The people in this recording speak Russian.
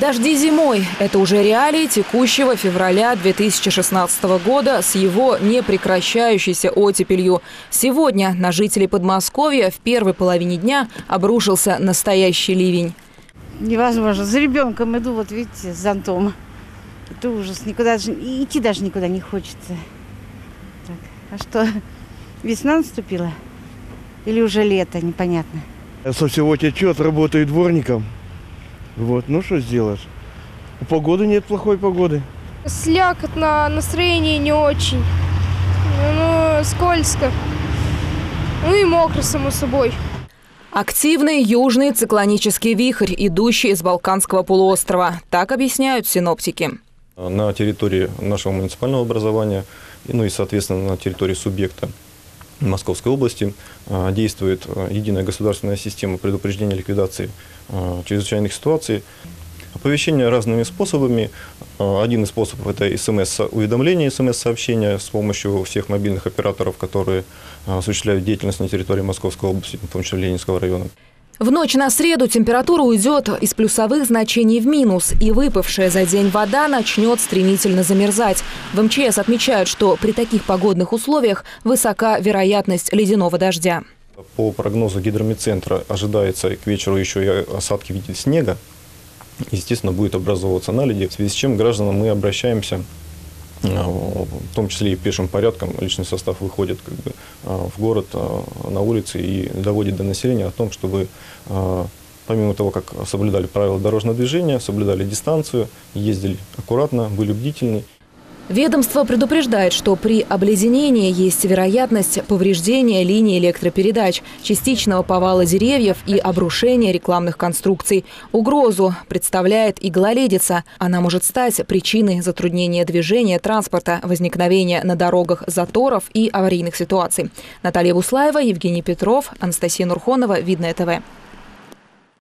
Дожди зимой – это уже реалии текущего февраля 2016 года с его непрекращающейся оттепелью. Сегодня на жителей Подмосковья в первой половине дня обрушился настоящий ливень. Невозможно. За ребенком иду, вот видите, с зонтом. Это ужас. Никуда даже, идти даже никуда не хочется. Так, а что, весна наступила? Или уже лето, непонятно. Со всего течет, работаю дворником. Вот, ну что сделаешь? У погоды нет плохой погоды. Слякотно, настроение не очень. Ну, скользко. Ну и мокро, само собой. Активный южный циклонический вихрь, идущий из Балканского полуострова. Так объясняют синоптики. На территории нашего муниципального образования, ну и, соответственно, на территории субъекта Московской области а, действует а, единая государственная система предупреждения ликвидации а, чрезвычайных ситуаций. Оповещение разными способами. Один из способов – это СМС-уведомление, СМС-сообщения с помощью всех мобильных операторов, которые осуществляют деятельность на территории Московской области, в том числе Ленинского района. В ночь на среду температура уйдет из плюсовых значений в минус, и выпавшая за день вода начнет стремительно замерзать. В МЧС отмечают, что при таких погодных условиях высока вероятность ледяного дождя. По прогнозу гидромедцентра ожидается к вечеру еще и осадки в виде снега. Естественно, будет образовываться наледи, в связи с чем гражданам мы обращаемся в том числе и пешим порядком личный состав выходит как бы, а, в город, а, на улицы и доводит до населения о том, чтобы а, помимо того, как соблюдали правила дорожного движения, соблюдали дистанцию, ездили аккуратно, были бдительны. Ведомство предупреждает, что при обледенении есть вероятность повреждения линии электропередач, частичного повала деревьев и обрушения рекламных конструкций. Угрозу представляет и гололедица. Она может стать причиной затруднения движения транспорта, возникновения на дорогах заторов и аварийных ситуаций. Наталья Буслаева, Евгений Петров, Анастасия Нурхонова, Видное ТВ.